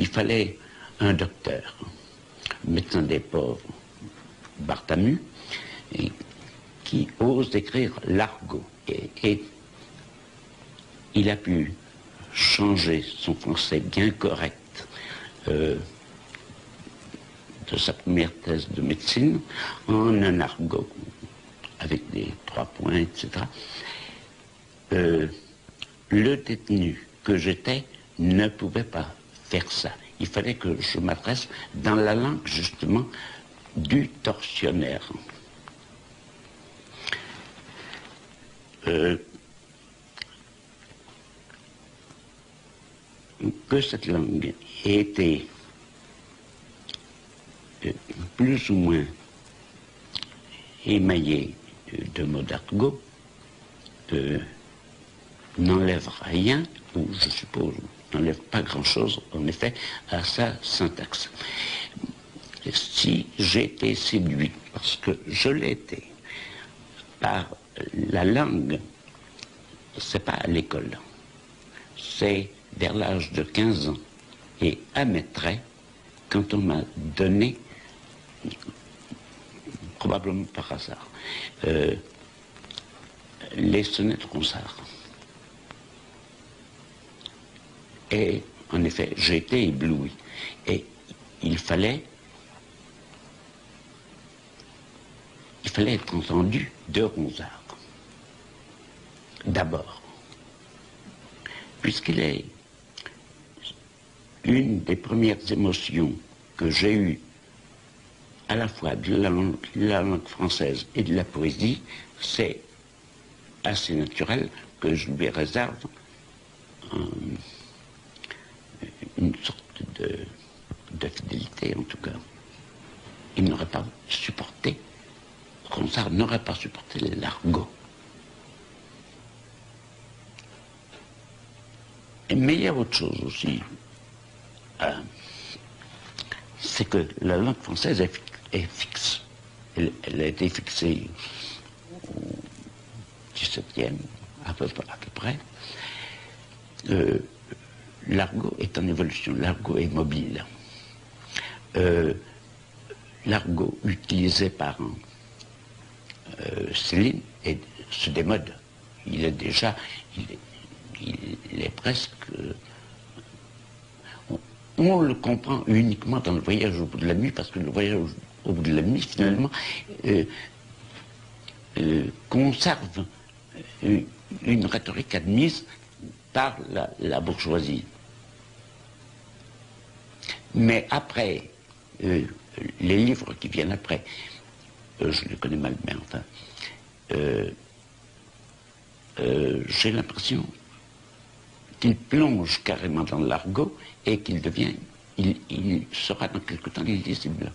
il fallait un docteur, médecin des pauvres, Bartamu, qui ose écrire l'argot. Et, il a pu changer son français bien correct euh, de sa première thèse de médecine en un argot avec des trois points, etc. Euh, le détenu que j'étais ne pouvait pas Il fallait que je m'adresse dans la langue justement du tortionnaire. Euh, que cette langue ait été euh, plus ou moins émaillée de mots d'argot, euh, n'enlève rien, ou je suppose, n'enlève pas grand-chose, en effet, à sa syntaxe. Si été séduit, parce que je été, par la langue, c'est pas à l'école, c'est vers l'âge de 15 ans, et à traits, quand on m'a donné, probablement par hasard, euh, les sonnettes Ronsard. Et en effet, été ébloui. Et il fallait, il fallait être entendu de Ronsard. D'abord, puisqu'il est une des premières émotions que j'ai eues à la fois de la langue, française et de la poésie, c'est assez naturel que je lui réserve de, fidélité, en tout cas. Il n'aurait pas supporté, Ronsard n'aurait pas supporté l'argot. Mais il y a autre chose aussi. Euh, c'est que la langue française est fixe. Elle, a été fixée au XVIIe, à peu, à peu près. Euh, l'argot est en évolution, l'argot est mobile. Euh, l'argot utilisé par euh, Céline est, se démode. Il est déjà, il est, presque... On, on, le comprend uniquement dans le voyage au bout de la nuit, parce que le voyage au bout de la nuit, finalement, euh, euh, conserve euh, une, rhétorique admise par la, bourgeoisie. Mais après, les livres qui viennent après, je les connais mal, mais enfin, j'ai l'impression qu'il plonge carrément dans l'argot et qu'il devient, il, il, sera dans quelque temps illisible.